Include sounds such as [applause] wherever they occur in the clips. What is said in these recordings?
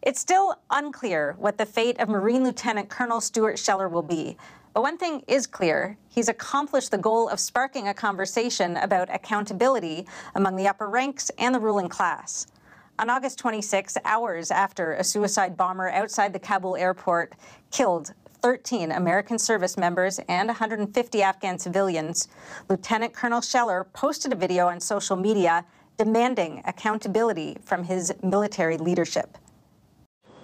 It's still unclear what the fate of Marine Lieutenant Colonel Stuart Scheller will be. But one thing is clear he's accomplished the goal of sparking a conversation about accountability among the upper ranks and the ruling class. On August 26, hours after a suicide bomber outside the Kabul airport killed 13 American service members and 150 Afghan civilians, Lieutenant Colonel Scheller posted a video on social media demanding accountability from his military leadership.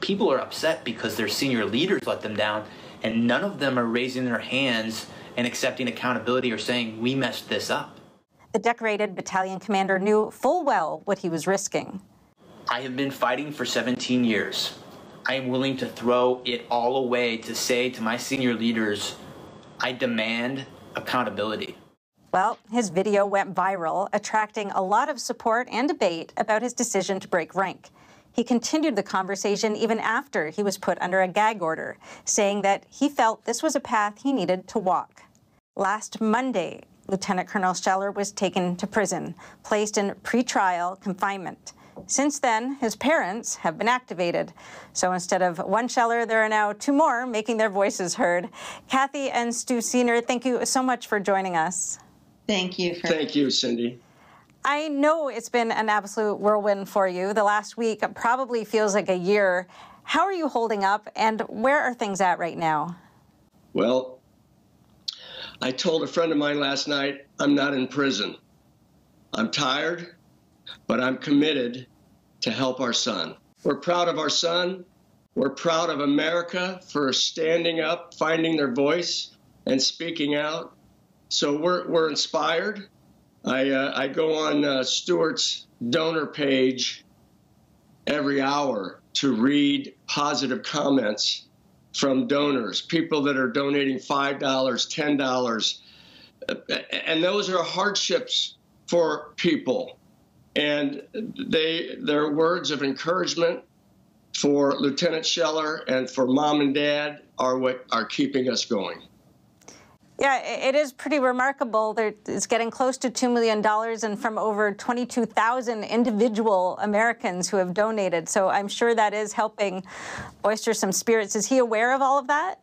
People are upset because their senior leaders let them down, and none of them are raising their hands and accepting accountability or saying, We messed this up. The decorated battalion commander knew full well what he was risking. I have been fighting for 17 years. I am willing to throw it all away to say to my senior leaders, I demand accountability. Well, his video went viral, attracting a lot of support and debate about his decision to break rank. He continued the conversation even after he was put under a gag order, saying that he felt this was a path he needed to walk. Last Monday, Lieutenant Colonel Scheller was taken to prison, placed in pretrial confinement. Since then, his parents have been activated. So instead of one Scheller, there are now two more making their voices heard. Cathy and Stu Senior, thank you so much for joining us. Thank you. For- thank you, Cindy. I know it's been an absolute whirlwind for you. The last week probably feels like a year. How are you holding up, and where are things at right now? Well, I told a friend of mine last night I'm not in prison. I'm tired, but I'm committed to help our son. We're proud of our son. We're proud of America for standing up, finding their voice, and speaking out. So we're, we're inspired. I, uh, I go on uh, Stuart's donor page every hour to read positive comments from donors, people that are donating $5, $10. And those are hardships for people and they their words of encouragement for Lieutenant Scheller and for mom and dad are what are keeping us going. Yeah, it is pretty remarkable. It's getting close to $2 million and from over 22,000 individual Americans who have donated. So I'm sure that is helping oyster some spirits. Is he aware of all of that?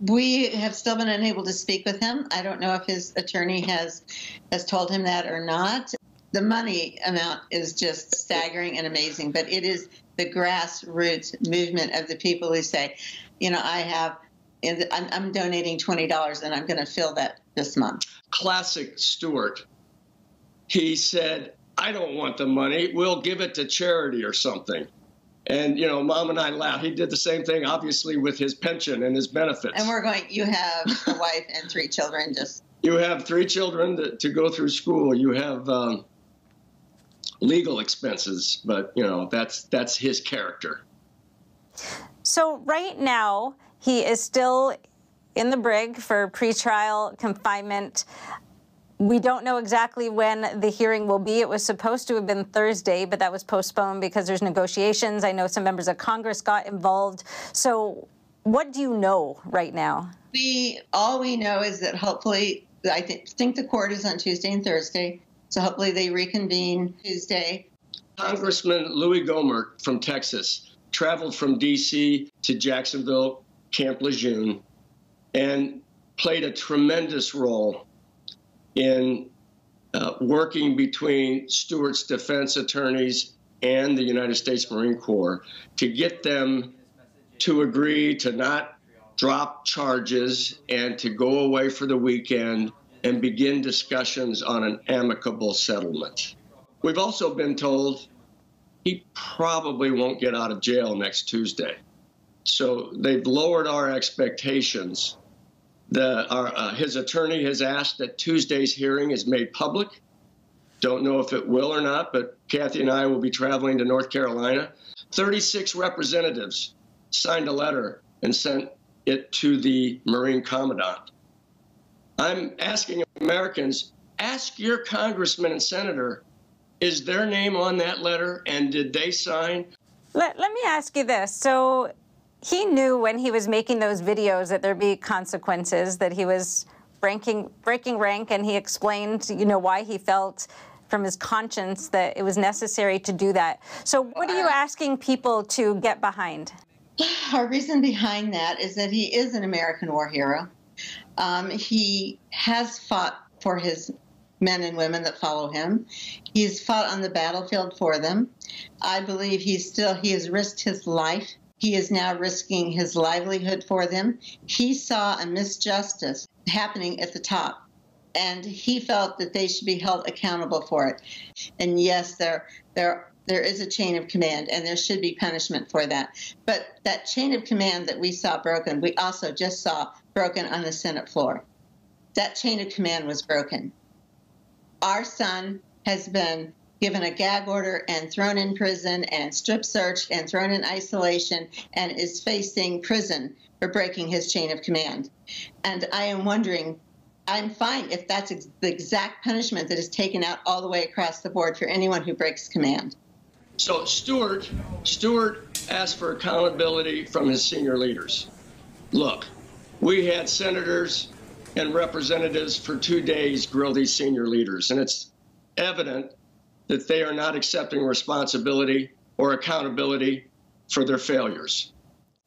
We have still been unable to speak with him. I don't know if his attorney has has told him that or not the money amount is just staggering and amazing, but it is the grassroots movement of the people who say, you know, I have, I'm, I'm donating $20 and I'm going to fill that this month. Classic Stuart. He said, I don't want the money. We'll give it to charity or something. And, you know, mom and I laughed. He did the same thing, obviously, with his pension and his benefits. And we're going, you have a wife and three children, just. You have three children to, to go through school. You have um, legal expenses, but you know that's that's his character. So right now he is still in the brig for pretrial confinement. We don't know exactly when the hearing will be. It was supposed to have been Thursday, but that was postponed because there's negotiations. I know some members of Congress got involved. So what do you know right now? We all we know is that hopefully I th- think the court is on Tuesday and Thursday. So hopefully they reconvene Tuesday. Congressman Louis Gohmert from Texas traveled from D.C. to Jacksonville, Camp Lejeune, and played a tremendous role in uh, working between Stuart's defense attorneys and the United States Marine Corps to get them to agree to not drop charges and to go away for the weekend and begin discussions on an amicable settlement. We've also been told he probably won't get out of jail next Tuesday. So they've lowered our expectations. The, our, uh, his attorney has asked that Tuesday's hearing is made public. Don't know if it will or not, but Cathy and I will be traveling to North Carolina. 36 representatives signed a letter and sent it to the Marine Commandant. I'm asking Americans ask your congressman and senator is their name on that letter and did they sign? Let, let me ask you this. So he knew when he was making those videos that there'd be consequences, that he was breaking, breaking rank, and he explained, you know, why he felt from his conscience that it was necessary to do that. So, what are you asking people to get behind? [sighs] Our reason behind that is that he is an American war hero. Um, he has fought for his men and women that follow him. He's fought on the battlefield for them. I believe he's still he has risked his life. He is now risking his livelihood for them. He saw a misjustice happening at the top, and he felt that they should be held accountable for it. And yes, there there there is a chain of command and there should be punishment for that. But that chain of command that we saw broken, we also just saw broken on the Senate floor. That chain of command was broken our son has been given a gag order and thrown in prison and strip searched and thrown in isolation and is facing prison for breaking his chain of command. And I am wondering, I'm fine if that's the exact punishment that is taken out all the way across the board for anyone who breaks command. So Stuart, Stuart asked for accountability from his senior leaders. Look, we had senators and representatives for two days grill these senior leaders. And it's evident that they are not accepting responsibility or accountability for their failures.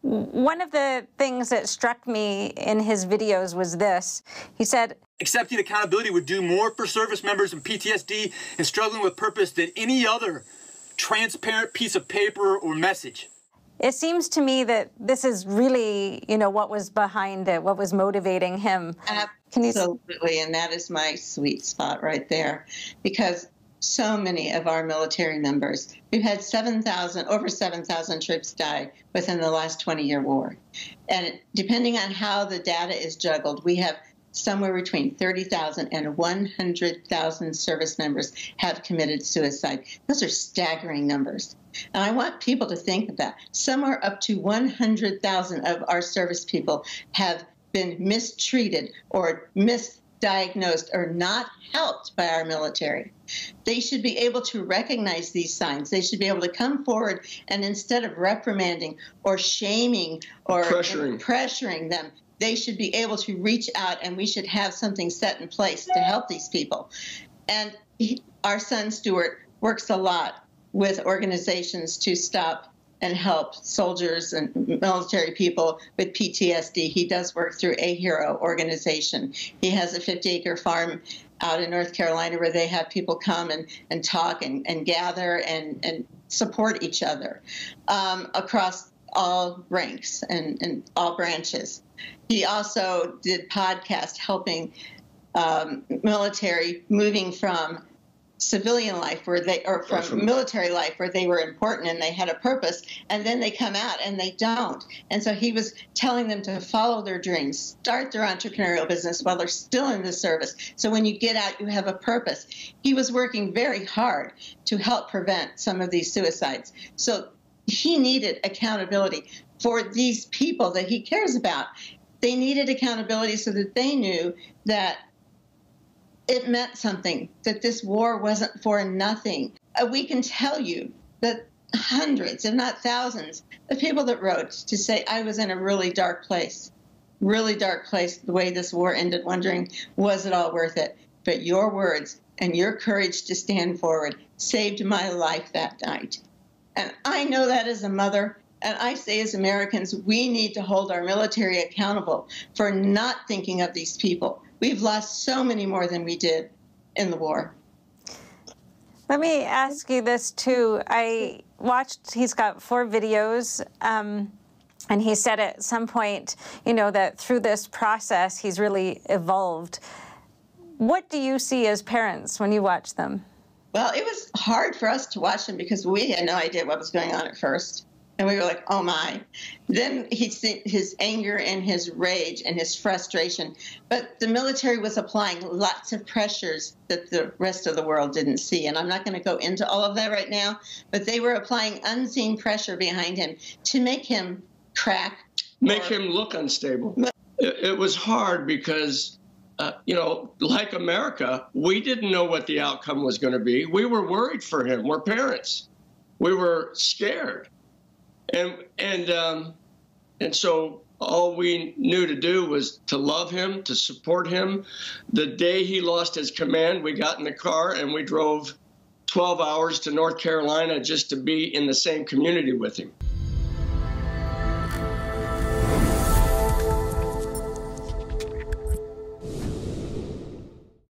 One of the things that struck me in his videos was this. He said, Accepting accountability would do more for service members in PTSD and struggling with purpose than any other transparent piece of paper or message. It seems to me that this is really, you know, what was behind it, what was motivating him. Absolutely, and that is my sweet spot right there, because so many of our military members, we've had 7,000, over 7,000 troops die within the last 20-year war, and depending on how the data is juggled, we have somewhere between 30,000 and 100,000 service members have committed suicide. Those are staggering numbers. And I want people to think of that. Somewhere up to 100,000 of our service people have been mistreated or misdiagnosed or not helped by our military. They should be able to recognize these signs. They should be able to come forward and instead of reprimanding or shaming or pressuring, pressuring them, they should be able to reach out and we should have something set in place to help these people. And he, our son Stuart works a lot with organizations to stop and help soldiers and military people with PTSD. He does work through a hero organization. He has a 50 acre farm out in North Carolina where they have people come and, and talk and, and gather and, and support each other um, across all ranks and, and all branches. He also did podcast helping um, military moving from civilian life where they or from, from, military life where they were important and they had a purpose and then they come out and they don't. And so he was telling them to follow their dreams start their entrepreneurial business while they're still in the service. So when you get out you have a purpose. He was working very hard to help prevent some of these suicides. So he needed accountability for these people that he cares about. They needed accountability so that they knew that it meant something, that this war wasn't for nothing. Uh, we can tell you that hundreds, if not thousands, of people that wrote to say, I was in a really dark place, really dark place, the way this war ended, wondering, was it all worth it? But your words and your courage to stand forward saved my life that night. And I know that as a mother. And I say, as Americans, we need to hold our military accountable for not thinking of these people, We've lost so many more than we did in the war. Let me ask you this too. I watched, he's got four videos. Um, and he said at some point, you know, that through this process, he's really evolved. What do you see as parents when you watch them? Well, it was hard for us to watch them because we had no idea what was going on at first. And we were like, oh my. Then he his anger and his rage and his frustration. But the military was applying lots of pressures that the rest of the world didn't see. And I'm not going to go into all of that right now, but they were applying unseen pressure behind him to make him crack. Make him look unstable. It, it was hard because uh, you know, like America, we didn't know what the outcome was going to be. We were worried for him. We're parents. We were scared and and um, And so all we knew to do was to love him, to support him. The day he lost his command, we got in the car and we drove 12 hours to North Carolina just to be in the same community with him.